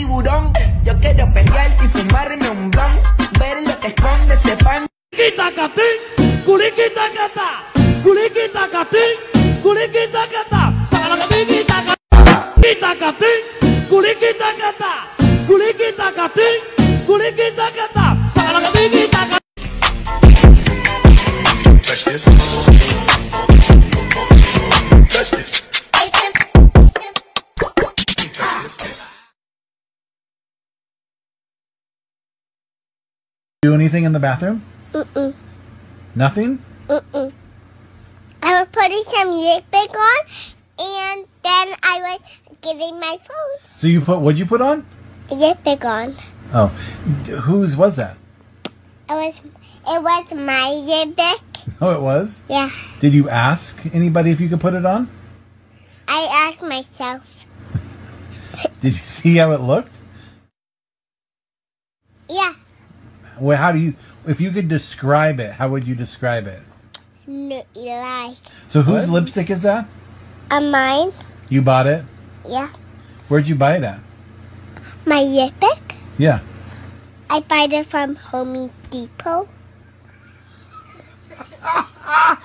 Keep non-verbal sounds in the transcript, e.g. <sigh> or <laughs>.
tiburón. Yo quiero pelear y fumarme un blon. Ver lo que esconde ese pan. Quita catín, curiquita cata, curiquita catín, curiquita cata, salacatín, quita catín, curiquita cata, curiquita curiquita Do anything in the bathroom? Mm-mm. Nothing? Mm-mm. I was putting some lipstick on, and then I was getting my phone. So you put what'd you put on? Lipstick on. Oh, D- whose was that? It was it was my lipstick. <laughs> Oh, it was. Yeah. Did you ask anybody if you could put it on? I asked myself. <laughs> Did you see how it looked? Yeah. Well, how do you? If you could describe it, how would you describe it? No, like So whose lipstick is that? a mine. You bought it. Yeah. Where'd you buy it at? My lipstick. Yeah. I bought it from Home Depot. <laughs>